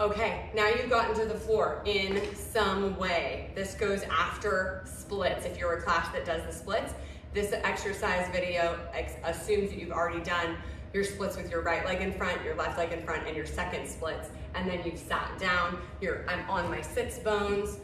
Okay, now you've gotten to the floor in some way. This goes after splits. If you're a class that does the splits, this exercise video assumes that you've already done your splits with your right leg in front, your left leg in front, and your second splits. And then you've sat down, you're, I'm on my sits bones,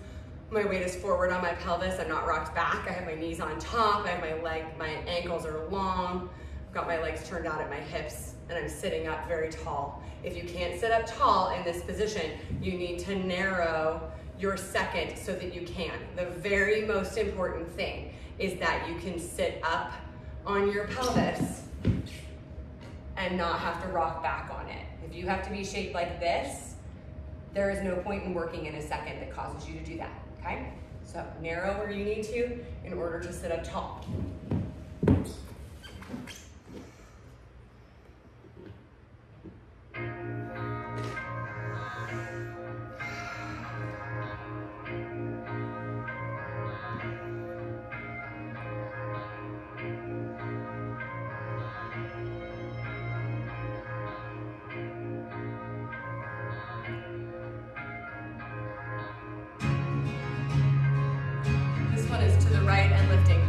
my weight is forward on my pelvis, I'm not rocked back, I have my knees on top, I have my leg, my ankles are long, got my legs turned out at my hips, and I'm sitting up very tall. If you can't sit up tall in this position, you need to narrow your second so that you can. The very most important thing is that you can sit up on your pelvis and not have to rock back on it. If you have to be shaped like this, there is no point in working in a second that causes you to do that, okay? So narrow where you need to in order to sit up tall.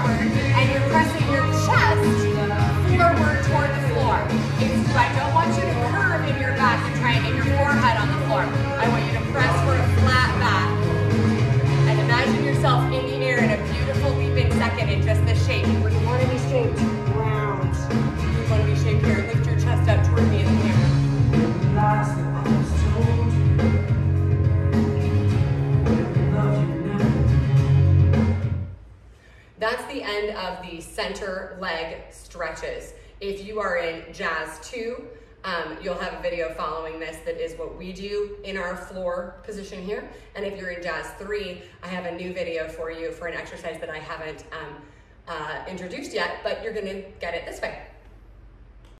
forward and you're pressing your chest forward toward the floor. If I don't want center leg stretches. If you are in Jazz 2, um, you'll have a video following this that is what we do in our floor position here. And if you're in Jazz 3, I have a new video for you for an exercise that I haven't um, uh, introduced yet, but you're gonna get it this way.